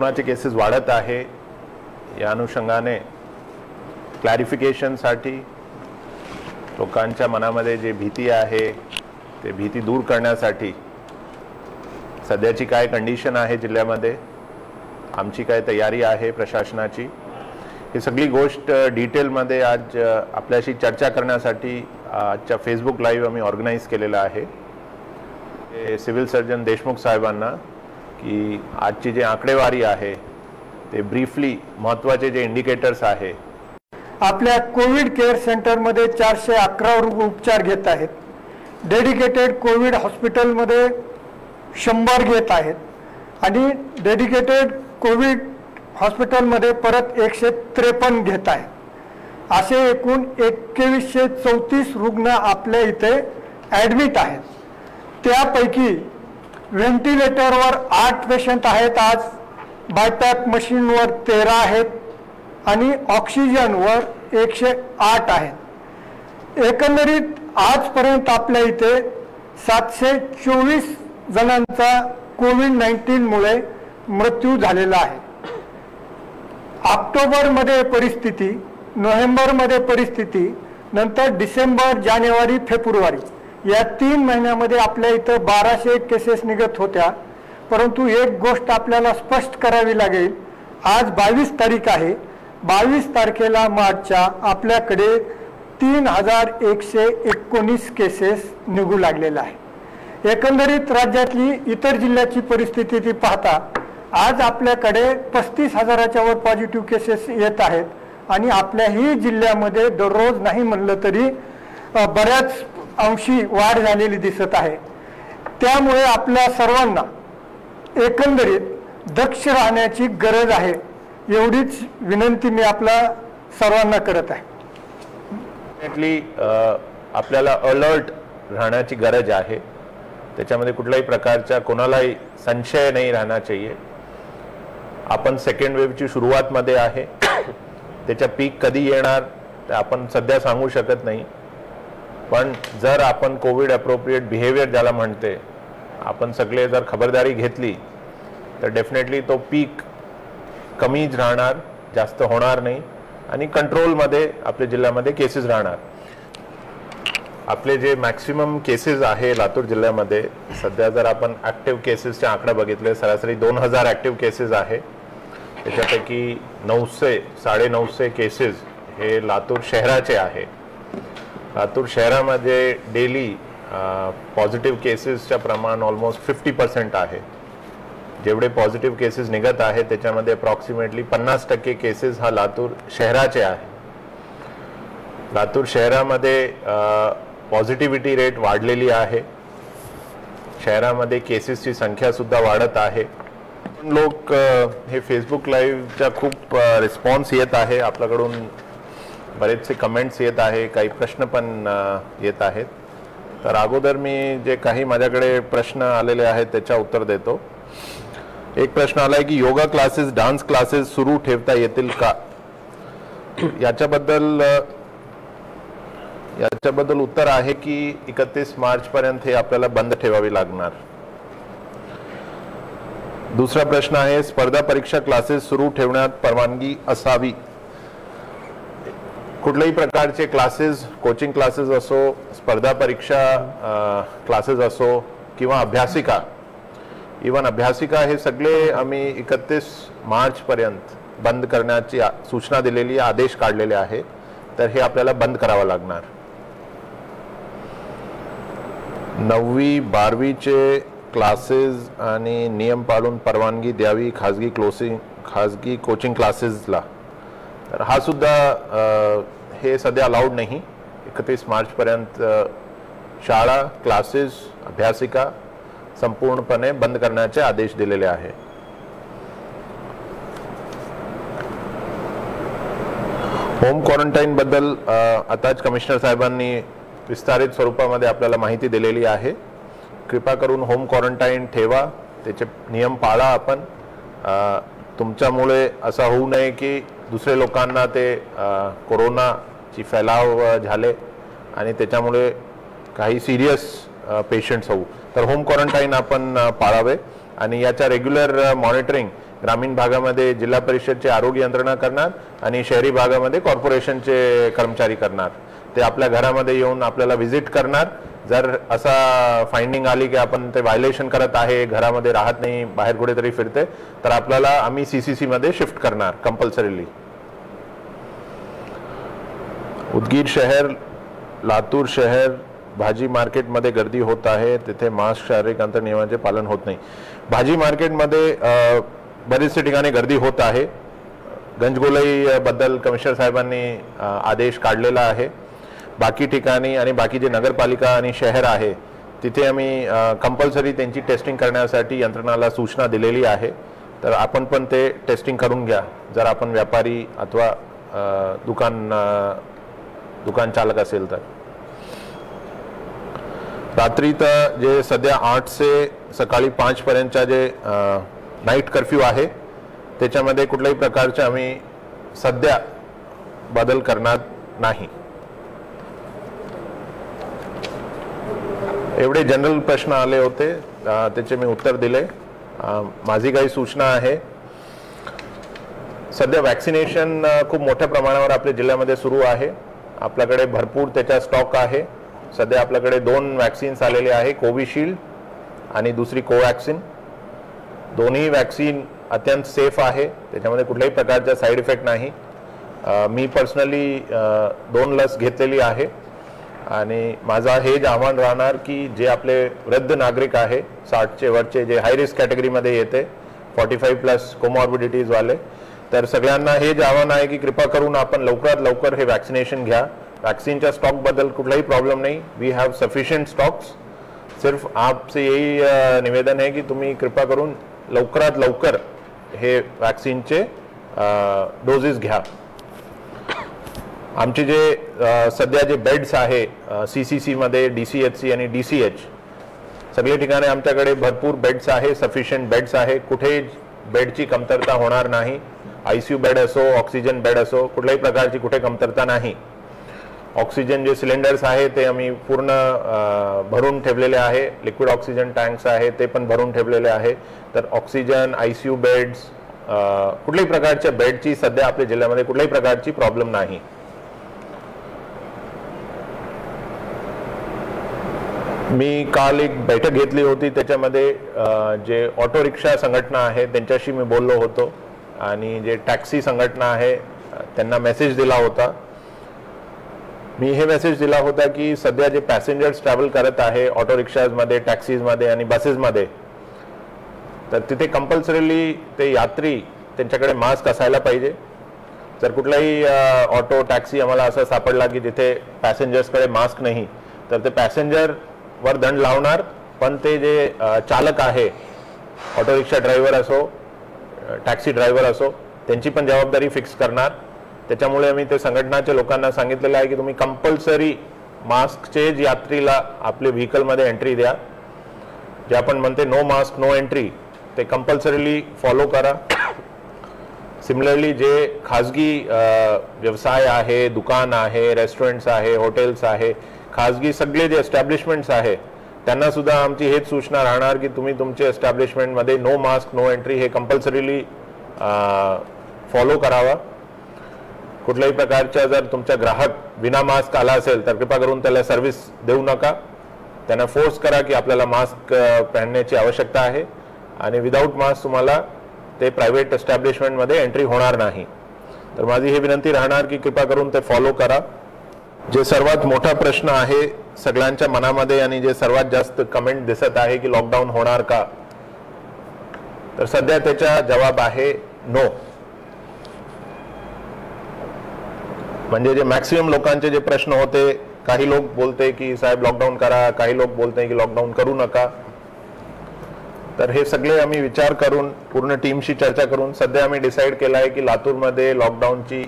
कोरोनाचे केसेस वाढत आहे. या अनुषंगाने क्लॅरिफिकेशनसाठी लोकांच्या मनामध्ये जे भीती आहे ते भीती दूर करण्यासाठी सध्याची काय कंडिशन आहे जिल्ह्यामध्ये आमची काय तयारी आहे प्रशासनाची ही सगळी गोष्ट डिटेलमध्ये आज आपल्याशी चर्चा करण्यासाठी आजच्या फेसबुक लाईव्ह आम्ही ऑर्गनाईज केलेलं आहे. सिव्हिल सर्जन देशमुख साहेबांना की आजची जी आकडेवारी आहे ते ब्रीफली महत्त्वाचे जे इंडिकेटर्स आहे. आपल्या कोविड केअर सेंटरमध्ये चारशे अकरा रुग्ण उपचार घेत आहेत. डेडिकेटेड कोविड हॉस्पिटलमध्ये शंभर घेत आहेत. आणि डेडिकेटेड कोविड हॉस्पिटलमध्ये परत एकशे त्रेपन्न घेत आहेत. असे एकूण एकवीसशे चौतीस रुग्ण आपल्या इथे ॲडमिट आहेत. त्यापैकी व्हेंटिलेटरवर आठ पेशंट आहेत आज. बायपॅक मशीनवर तेरा आहेत आणि ऑक्सिजनवर एकशे आठ आहेत. एकंदरीत आजपर्यंत आपल्या इथे सातशे चोवीस जणांचा कोविड नाईन्टीनमुळे मृत्यू झालेला आहे. ऑक्टोबरमध्ये परिस्थिती नोव्हेंबरमध्ये परिस्थिती नंतर डिसेंबर जानेवारी फेब्रुवारी. या तीन महिन्यामध्ये आपल्या इथं बाराशे केसेस निघत होत्या. परंतु एक गोष्ट आपल्याला स्पष्ट करावी लागेल. आज बावीस तारीख आहे. बावीस तारखेला मार्चच्या आपल्याकडे तीन हजार एकशे एकोणीस केसेस निघू लागलेल्या आहे एकंदरीत राज्यातली इतर जिल्ह्याची परिस्थिती ती पाहता आज आपल्याकडे पस्तीस हजाराच्या वर पॉझिटिव्ह केसेस येत आहेत. आणि आपल्याही जिल्ह्यामध्ये दररोज नाही म्हणलं तरी बऱ्याच अंशी वाढ झालेली दिसत आहे. त्यामुळे आपल्या सर्वांना एकंदरीत दक्ष राहण्याची गरज आहे एवढीच विनंती मी आपल्या सर्वांना करत आहे. डेफिनेटली आपल्याला अलर्ट राहण्याची गरज आहे. त्याच्यामध्ये कुठल्याही प्रकारचा कोणालाही संशय नाही राहणार चाहिए. आपण सेकंड वेव्हची सुरुवातमध्ये आहे. त्याच्या पीक कधी येणार ते आपण सध्या सांगू शकत नाही. पण जर आपण कोविड अप्रोप्रिएट बिहेवियर ज्याला म्हणते आपण सगळे जर खबरदारी घेतली तर डेफिनेटली तो पीक कमीच राहणार जास्त होणार नाही. आणि कंट्रोलमध्ये आपल्या जिल्ह्यामध्ये केसेस राहणार. आपले जे मॅक्सिमम केसेस आहे लातूर जिल्ह्यामध्ये सध्या जर आपण ॲक्टिव्ह केसेसचे आकडे बघितले सरासरी दोन हजार ॲक्टिव्ह केसेस आहे. त्याच्यापैकी नऊशे साडे नऊशे केसेस हे लातूर शहराचे आहे. लातूर शहरामध्ये डेली पॉझिटिव्ह केसेसच्या प्रमाण ऑलमोस्ट फिफ्टी पर्सेंट आहे. जेवढे पॉझिटिव्ह केसेस निघत आहे त्याच्यामध्ये अप्रॉक्सिमेटली पन्नास टक्के केसेस हा लातूर शहराचे आहे. लातूर शहरामध्ये पॉझिटिव्हिटी रेट वाढलेली आहे. शहरामध्ये केसेसची संख्या सुद्धा वाढत आहे. लोक हे फेसबुक लाईव्हचा खूप रिस्पॉन्स येत आहे. आपल्याकडून बरेचसे कमेंट्स येत आहे काही प्रश्न पण येत आहेत. तर अगोदर मी जे काही माझ्याकडे प्रश्न आलेले आहेत त्याच्या उत्तर देतो. एक प्रश्न आलाय की योगा क्लासेस डान्स क्लासेस सुरू ठेवता येतील का? याच्याबद्दल याच्याबद्दल उत्तर आहे की एकतीस मार्च पर्यंत हे आपल्याला बंद ठेवावी लागणार. दुसरा प्रश्न आहे स्पर्धा परीक्षा क्लासेस सुरू ठेवण्यात परवानगी असावी? कुठल्याही प्रकारचे क्लासेस कोचिंग क्लासेस असो स्पर्धा परीक्षा क्लासेस असो किंवा अभ्यासिका इवन अभ्यासिका हे सगळे आम्ही एकतीस मार्चपर्यंत बंद करण्याची सूचना दिलेली आहे, आदेश काढलेले आहे. तर हे आपल्याला बंद करावं लागणार. नववी बारावीचे क्लासेस आणि नियम पाळून परवानगी द्यावी खाजगी क्लोसिंग खाजगी कोचिंग क्लासेसला तर हा सुद्धा हे सध्या अलाउड नाही. एकतीस मार्चपर्यंत शाळा क्लासेस अभ्यासिका संपूर्णपणे बंद करण्याचे आदेश दिलेले आहे. होम क्वारंटाईन बद्दल आताच कमिशनर साहेबांनी विस्तारित स्वरूपामध्ये आपल्याला माहिती दिलेली आहे. कृपा करून होम क्वारंटाईन ठेवा. त्याचे नियम पाळा आपण. तुमच्यामुळे असा होऊ नये की दुसरे लोकांना ते कोरोनाची फैलाव झाले आणि त्याच्यामुळे काही सिरियस पेशंट्स होऊ. तर होम क्वारंटाईन आपण पाळावे आणि याच्या रेग्युलर मॉनिटरिंग ग्रामीण भागामध्ये जिल्हा परिषदचे आरोग्य यंत्रणा करणार आणि शहरी भागामध्ये कॉर्पोरेशनचे कर्मचारी करणार. ते आपल्या घरामध्ये येऊन आपल्याला व्हिजिट करणार. जर असा फाइंडिंग आली की आपण ते व्हायलेशन करत आहे घरामध्ये राहत नाही बाहेर कुठेतरी फिरते तर आपल्याला आम्ही सी सी सीमध्ये शिफ्ट करणार कंपल्सरीली उदगीर शहर लातूर शहर भाजी मार्केटमध्ये गर्दी होत आहे. तिथे मास्क शारीरिक अंतर नियमांचे पालन होत नाही. भाजी मार्केटमध्ये बरेचसे ठिकाणी गर्दी होत आहे. गंजगोलाई कमिशनर साहेबांनी आदेश काढलेला आहे. बाकी ठिकाणी आणि बाकी जे नगरपालिका आणि शहर आहे तिथे आम्ही कंपल्सरी त्यांची टेस्टिंग करण्यासाठी यंत्रणाला सूचना दिलेली आहे. तर आपण पण ते टेस्टिंग करून घ्या. जर आपण व्यापारी अथवा दुकान दुकान चालक असेल तर. रात्री तर जे सध्या आठ से सकाळी पाच पर्यंतच्या जे नाईट कर्फ्यू आहे त्याच्यामध्ये कुठल्याही प्रकारचे आम्ही सध्या बदल करणार नाही. एवढे जनरल प्रश्न आले होते त्याचे मी उत्तर दिले. माझी काही सूचना आहे. सध्या वॅक्सिनेशन खूप मोठ्या प्रमाणावर आपल्या जिल्ह्यामध्ये सुरू आहे. आपल्याकडे भरपूर त्याचा स्टॉक आहे. सध्या आपल्याकडे दोन वॅक्सिन्स आलेले आहे कोविशिल्ड आणि दुसरी कोवॅक्सिन दोन्ही वॅक्सिन अत्यंत सेफ आहे. त्याच्यामध्ये कुठल्याही प्रकारचा साईड इफेक्ट नाही. मी पर्सनली दोन लस घेतलेली आहे. आणि माझा हेच आव्हान राहणार की जे आपले वृद्ध नागरिक आहे साठचे वरचे जे हाय रिस्क कॅटेगरीमध्ये येते फॉर्टी फाईव्ह प्लस कोमॉर्बिडिटीजवाले तर सगळ्यांना हे जे आव्हान आहे की कृपा करून आपण लवकरात लवकर हे वॅक्सिनेशन घ्या. वॅक्सिनच्या स्टॉकबद्दल कुठलाही प्रॉब्लेम नाही. वी हॅव सफिशियंट स्टॉक्स सिर्फ आपसे यही निवेदन है की तुम्ही कृपा करून लवकरात लवकर हे वॅक्सिनचे डोजेस घ्या. आमचे जे सध्या जे बेड्स आहे सी सी सीमध्ये डी सी एच सी आणि डी सी एच सगळे ठिकाणी आमच्याकडे भरपूर बेड्स आहे सफिशियंट बेड्स आहे. कुठे बेडची कमतरता होणार नाही. आय सी यू बेड असो ऑक्सिजन बेड असो कुठल्याही प्रकारची कुठे कमतरता नाही. ऑक्सिजन जे सिलेंडर्स आहे ते आम्ही पूर्ण भरून ठेवलेले आहे. लिक्विड ऑक्सिजन टँक्स आहे ते पण भरून ठेवलेले आहे. तर oxygen I C U beds कुठल्याही प्रकारच्या बेडची सध्या आपल्या जिल्ह्यामध्ये कुठल्याही प्रकारची प्रॉब्लेम नाही. मी काल एक बैठक घेतली होती त्याच्यामध्ये जे ऑटो रिक्षा संघटना आहे त्यांच्याशी मी बोललो होतो. आणि जे टॅक्सी संघटना आहे त्यांना मेसेज दिला होता. मी हे मेसेज दिला होता की सध्या जे पॅसेंजर्स ट्रॅव्हल करत आहे ऑटो रिक्षाजमध्ये टॅक्सीजमध्ये आणि बसेसमध्ये तर तिथे कंपल्सरीली ते यात्री त्यांच्याकडे मास्क असायला पाहिजे. जर कुठलाही ऑटो टॅक्सी आम्हाला असा सापडला की जिथे पॅसेंजर्सकडे मास्क नाही तर ते पॅसेंजर वर दंड लावणार. पण ते जे चालक आहे ऑटो रिक्षा ड्रायव्हर असो टॅक्सी ड्रायव्हर असो त्यांची पण जबाबदारी फिक्स करणार. त्याच्यामुळे आम्ही ते संघटनाच्या लोकांना सांगितलेलं आहे की तुम्ही कंपल्सरी मास्कचेच यात्रीला आपले व्हेकलमध्ये एंट्री द्या. जे आपण म्हणते नो मास्क नो एंट्री ते कंपल्सरीली फॉलो करा. सिमिलरली जे खाजगी व्यवसाय आहे दुकान आहे रेस्टॉरंट्स आहे हॉटेल्स आहे खाजगी सगळे जे एस्टॅब्लिशमेंट्स आहे त्यांना सुद्धा आमची हेच सूचना राहणार की तुम्ही तुमच्या एस्टॅब्लिशमेंटमध्ये नो मास्क नो एंट्री हे कंपल्सरीली फॉलो करावा. कुठल्याही प्रकारच्या जर तुमचा ग्राहक विना मास्क आला असेल तर कृपा करून त्याला सर्व्हिस देऊ नका. त्यांना फोर्स करा की आपल्याला मास्क पहनण्याची आवश्यकता आहे. आणि विदाऊट मास्क तुम्हाला ते प्रायव्हेट एस्टॅब्लिशमेंटमध्ये एंट्री होणार नाही. तर माझी ही विनंती राहणार की कृपा करून ते फॉलो करा. जे सर्वात मोठा प्रश्न आहे सगळ्यांच्या मनामध्ये आणि जे सर्वात जास्त कमेंट दिसत आहे की लॉकडाऊन होणार का? तर सध्या त्याचा जवाब आहे नो म्हणजे जे मॅक्सिमम लोकांचे जे प्रश्न होते काही लोक बोलते की साहेब लॉकडाऊन करा काही लोक बोलते की लॉकडाऊन करू नका. तर हे सगळे आम्ही विचार करून पूर्ण टीमशी चर्चा करून सध्या आम्ही डिसाईड केलं आहे की लातूरमध्ये लॉकडाऊनची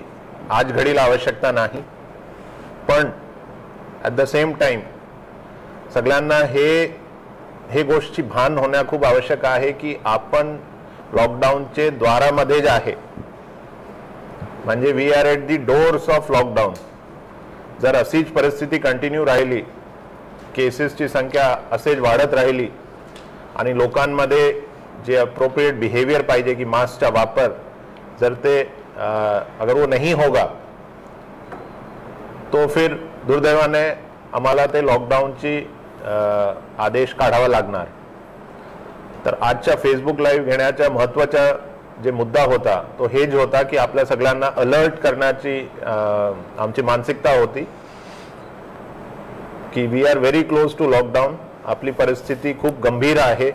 आज घडीला आवश्यकता नाही. पण ॲट द सेम टाईम सगळ्यांना हे हे गोष्टची भान होण्या खूप आवश्यक आहे की आपण लॉकडाऊनचे द्वारामध्ये जे आहे म्हणजे we are at the doors of lockdown जर अशीच परिस्थिती कंटिन्यू राहिली केसेसची संख्या असेच वाढत राहिली आणि लोकांमध्ये जे अप्रोप्रिएट बिहेवियर पाहिजे की मास्कचा वापर जर ते अगर वो नहीं होगा तो फिर दुर्दैवाने आम्हाला ते लॉकडाऊनची आदेश काढावा लागणार. तर आजच्या फेसबुक लाईव्ह घेण्याच्या महत्त्वाचा जे मुद्दा होता तो हेच होता की आपल्या सगळ्यांना अलर्ट करण्याची आमची मानसिकता होती की we are very close to lockdown आपली परिस्थिती खूप गंभीर आहे.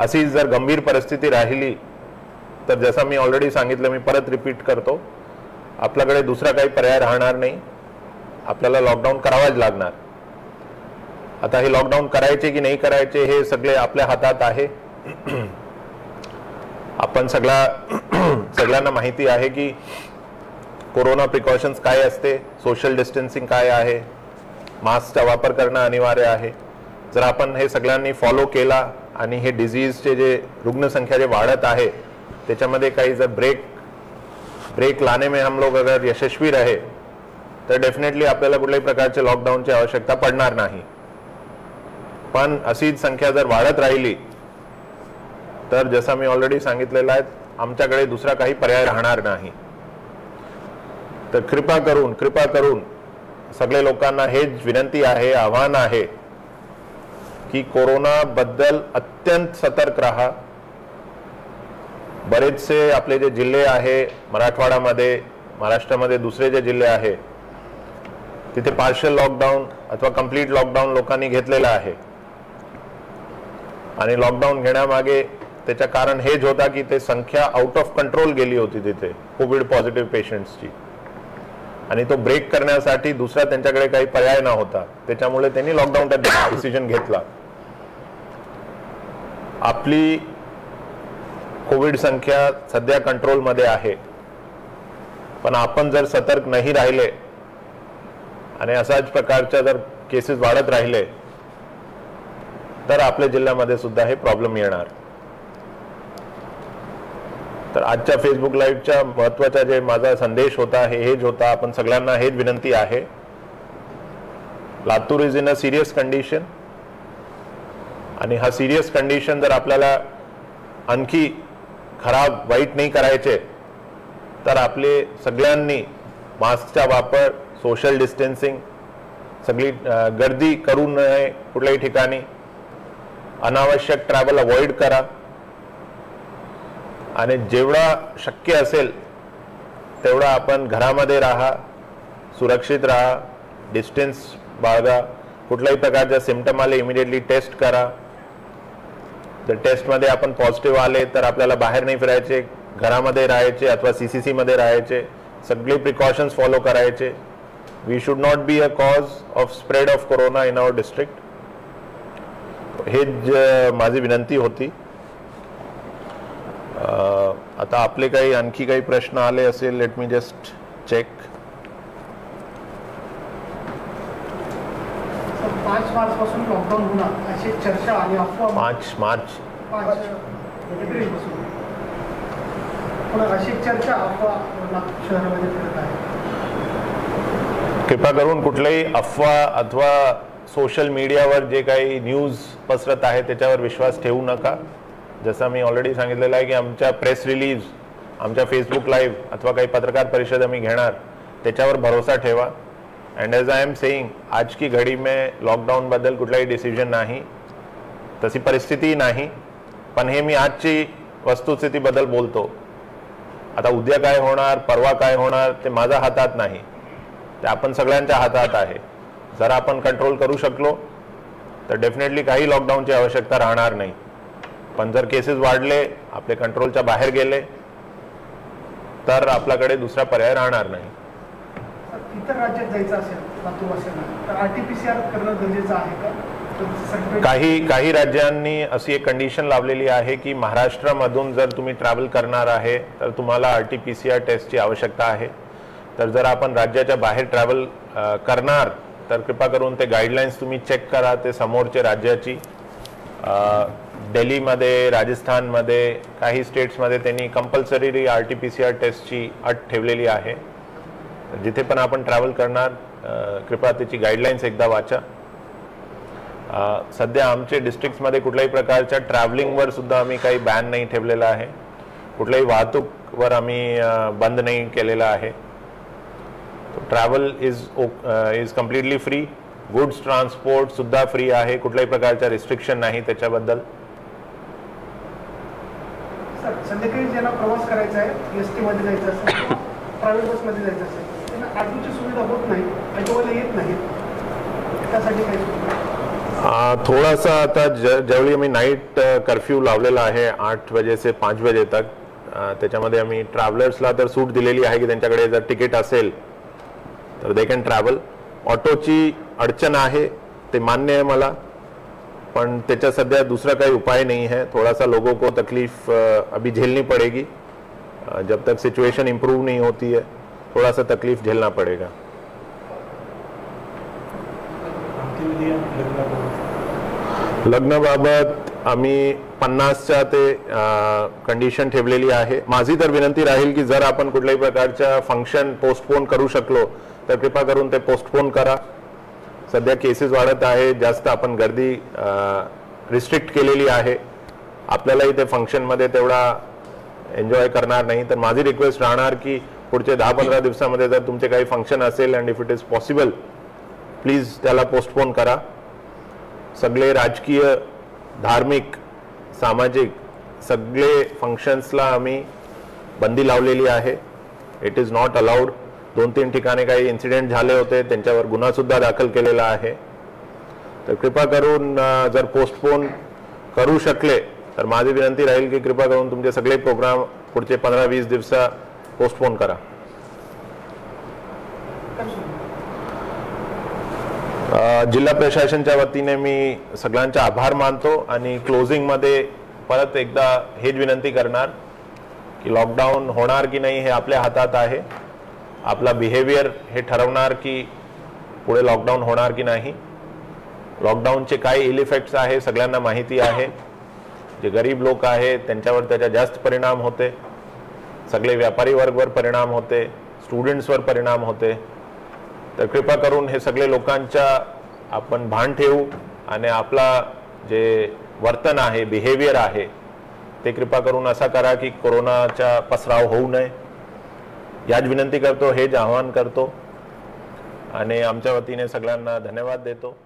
अशी जर गंभीर परिस्थिती राहिली तर जसं मी ऑलरेडी सांगितलं मी परत रिपीट करतो. आपल्याकडे दुसरा काही पर्याय राहणार नाही. आपल्याला लॉकडाऊन करावाच लागणार. आता हे लॉकडाऊन करायचे की नाही करायचे हे सगळे आपल्या हातात आहे. आपण सगळा सगळ्यांना माहिती आहे की कोरोना प्रिकॉशन्स काय असते सोशल डिस्टन्सिंग काय आहे मास्कचा वापर करणं अनिवार्य आहे. जर आपण हे सगळ्यांनी फॉलो केला आणि हे डिझीजचे जे रुग्णसंख्या जे वाढत आहे त्याच्यामध्ये काही जर ब्रेक ब्रेक लाने में हम लोग अगर यशस्वी रहे तर डेफिनेटली आपल्याला कुठल्याही प्रकारचे लॉकडाऊनची आवश्यकता पडणार नाही. पण अशीच संख्या जर वाढत राहिली तर जसं मी ऑलरेडी सांगितलेलं आहे आमच्याकडे दुसरा काही पर्याय राहणार नाही. तर कृपा करून कृपा करून सगळे लोकांना हेच विनंती आहे आव्हान आहे की कोरोना बद्दल अत्यंत सतर्क राहा. बरेचसे आपले जे जिल्हे आहे मराठवाड्यामध्ये महाराष्ट्रामध्ये दुसरे जे जिल्हे आहे तिथे पार्शल लॉकडाऊन अथवा कंप्लीट लॉकडाऊन लोकांनी घेतलेलं आहे. आणि लॉकडाऊन घेण्यामागे त्याच्या कारण हेच होता की ते संख्या आउट ऑफ कंट्रोल गेली होती तिथे कोविड पॉझिटिव्ह पेशंट्सची आणि तो ब्रेक करण्यासाठी दुसरा त्यांच्याकडे काही पर्याय नव्हता. त्याच्यामुळे त्यांनी लॉकडाऊनचा डिसिजन घेतला. आपली कोविड संख्या सध्या कंट्रोलमध्ये आहे. पण आपण जर सतर्क नाही राहिले आणि अशाच प्रकारच्या जर केसेस वाढत राहिले तर आपल्या जिल्ह्यामध्ये सुद्धा हे प्रॉब्लेम येणार. तर आजच्या फेसबुक लाईव्हच्या महत्त्वाचा जे माझा संदेश होता हे हेच होता. आपण सगळ्यांना हेच विनंती आहे. Latur is in a serious condition आणि हा सिरियस कंडिशन जर आपल्याला आणखी खराब वाईट नाही करायचे तर आपले सगळ्यांनी मास्कचा वापर सोशल डिस्टन्सिंग सगळी गर्दी करू नये कुठल्याही ठिकाणी. अनावश्यक ट्रॅव्हल अवॉइड करा. आणि जेवढा शक्य असेल तेवढा आपण घरामध्ये राहा सुरक्षित राहा डिस्टन्स बाळगा कुठल्याही प्रकारच्या सिमटम आले इमिडिएटली टेस्ट करा. जर टेस्टमध्ये आपण पॉझिटिव्ह आले तर आपल्याला बाहेर नाही फिरायचे, घरामध्ये राहायचे अथवा सी सी सीमध्ये राहायचे, सगळे प्रिकॉशन्स फॉलो करायचे. We should not be a cause of spread of corona in our district माझी विनंती होती. आता आणखी काही प्रश्न आले असेल लेट मी जस्ट चेक पाच मार्चपासून लॉकडाऊन होणार अशी चर्चा आणि अफवा पाच मार्च. पाच एप्रिलपासून. पण अशी चर्चा अफवा शहरामध्ये फिरत आहे. कृपा करून कुठल्याही अफवा अथवा सोशल मीडियावर जे काही न्यूज पसरत आहे त्याच्यावर विश्वास ठेवू नका. जसं मी ऑलरेडी सांगितलेलं आहे की आमच्या प्रेस रिलीज आमच्या फेसबुक लाईव्ह अथवा काही पत्रकार परिषद आम्ही घेणार त्याच्यावर भरोसा ठेवा. And as I am saying आज की घडी में लॉकडाऊन बद्दल कुठलाही डिसिजन नाही तशी परिस्थिती नाही पण हे मी आजची वस्तुस्थितीबद्दल बोलतो. आता उद्या काय होणार परवा काय होणार ते माझ्या हातात नाही. ते आपण सगळ्यांच्या हातात आहे. जर आपण कंट्रोल करू शकलो तर डेफिनेटली काही लॉकडाऊनची आवश्यकता राहणार नाही. पण जर केसेस वाढले आपले कंट्रोलच्या बाहेर गेले तर आपल्याकडे दुसरा पर्याय राहणार नाही. इतर राज्यात जायचं असेल लातूर असेल तर R T P C R करणं गरजेचं आहे का? काही काही राज्यांनी अशी एक कंडिशन लावलेली आहे की महाराष्ट्रामधून जर तुम्ही ट्रॅव्हल करणार आहे तर तुम्हाला R T P C R टेस्टची आवश्यकता आहे. तर जर आपण राज्याच्या बाहेर ट्रॅव्हल करणार तर कृपा करून ते गाईडलाईन्स तुम्ही चेक करा ते समोरचे राज्याची. दिल्लीमध्ये राजस्थानमध्ये काही स्टेट्समध्ये त्यांनी compulsory R T P C R टेस्टची अट ठेवलेली आहे. जिथे पण आपण ट्रॅव्हल करणार कृपया त्याची गाईडलाईन्स एकदा वाचा. सध्या आमचे डिस्ट्रिक्ट्समध्ये कुठल्याही प्रकारच्या ट्रॅव्हलिंगवर सुद्धा आम्ही काही बॅन नाही ठेवलेला आहे. कुठल्याही वाहतूकवर आम्ही बंद नाही केलेला आहे. Travel is is completely free goods transport सुद्धा फ्री आहे. कुठल्याही प्रकारच्या रिस्ट्रिक्शन नाही त्याच्याबद्दल. संध्याकाळी ज्यांना प्रवास करायचा आहे एस टीमध्ये जायचं असेल प्रायव्हेट बसमध्ये जायचं असेल त्यांना सुविधा होत नाही ऐकवायला येत नाही. त्यासाठी काही थोडासा आता ज ज्यावेळी आम्ही नाईट कर्फ्यू लावलेला आहे आठ वजे से पाच वजे तक त्याच्यामध्ये आम्ही ट्रॅव्हलर्सला तर सूट दिलेली आहे की त्यांच्याकडे जर तिकीट असेल तर दे कॅन ट्रॅव्हल ऑटोची अडचण आहे ते मान्य आहे मला पण त्याच्या सध्या दुसरा काही उपाय नहीं है थोड़ा सा लोगों को तकलीफ अभी झेलनी पड़ेगी. जब तक सिचुएशन इम्प्रूव नहीं होती है थोड़ा सा तकलीफ झेलना पड़ेगा. लग्नाबाबत आम्ही पन्नासच्या ते कंडिशन ठेवलेली आहे. माझी तर विनंती राहील की जर आपण कुठल्याही प्रकारच्या फंक्शन पोस्टपोन करू शकलो तर कृपा करून ते पोस्टपोन करा. सध्या केसेस वाढत आहे जास्त आपण गर्दी रिस्ट्रिक्ट केलेली आहे. आपल्यालाही ते फंक्शनमध्ये तेवढा एन्जॉय करणार नाही. तर माझी रिक्वेस्ट राहणार की पुढचे दहा पंधरा दिवसामध्ये जर तुमचे काही फंक्शन असेल and if it is possible please त्याला पोस्टपोन करा. सगळे राजकीय धार्मिक सामाजिक सगळे फंक्शन्सला आम्ही बंदी लावलेली आहे. इट इज नॉट अलाउड दोन तीन ठिकाणी काही इन्सिडेंट झाले होते त्यांच्यावर गुन्हासुद्धा दाखल केलेला आहे. तर कृपा करून जर पोस्टपोन करू शकले तर माझी विनंती राहील की कृपा करून तुमचे सगळे प्रोग्राम पुढचे पंधरा वीस दिवसा पोस्टपोन करा. जिल्हा प्रशासनच्या वतीने मी सगळ्यांचे आभार मानतो आणि क्लोजिंगमध्ये परत एकदा हेच विनंती करणार की लॉकडाऊन होणार की नाही हे आपल्या हातात आहे. आपला बिहेवियर हे ठरवणार की पुढे लॉकडाऊन होणार की नाही. लॉकडाऊनचे काय इल इफेक्ट्स आहे सगळ्यांना माहिती आहे. जे गरीब लोक आहेत त्यांच्यावर त्याचा जास्त परिणाम होते. सगळे व्यापारी वर्गवर परिणाम होते स्टुडंट्सवर परिणाम होते. तर कृपा करून हे सगळे लोकांच्या आपण भान ठेवू आणि आपला जे वर्तन आहे बिहेवियर आहे ते कृपा करून असा करा की कोरोनाचा पसराव होऊ नये. याच विनंती करतो हेच आवाहन करतो. आणि आमच्या वतीने सगळ्यांना धन्यवाद देतो.